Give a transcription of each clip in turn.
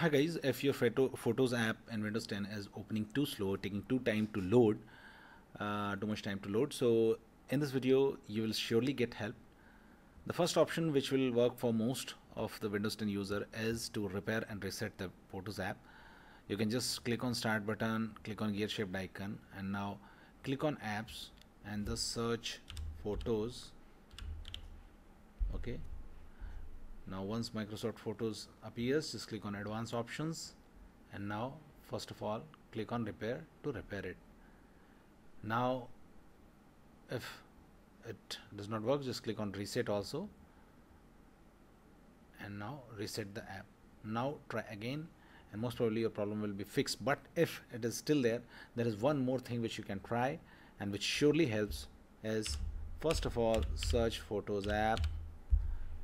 Hi guys, if your photo, Photos app in Windows 10 is opening too slow, taking too time to load, uh, too much time to load, so in this video you will surely get help. The first option which will work for most of the Windows 10 user is to repair and reset the Photos app. You can just click on start button, click on gear shaped icon and now click on apps and the search photos okay now once Microsoft Photos appears just click on advanced options. And now first of all click on repair to repair it. Now if it does not work just click on reset also. And now reset the app. Now try again. And most probably your problem will be fixed. But if it is still there there is one more thing which you can try and which surely helps is first of all search photos app.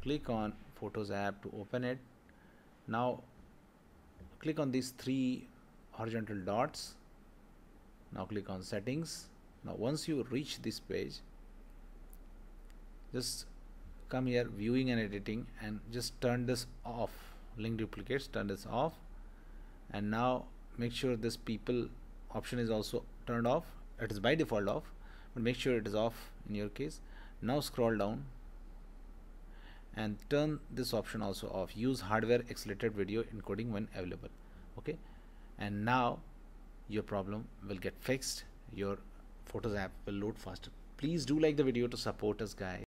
Click on photos app to open it. Now click on these three horizontal dots. Now click on settings. Now once you reach this page just come here viewing and editing and just turn this off. Link duplicates turn this off. And now make sure this people option is also turned off. It is by default off but make sure it is off in your case. Now scroll down and turn this option also off use hardware accelerated video encoding when available okay? And now your problem will get fixed. Your photos app will load faster. Please do like the video to support us guys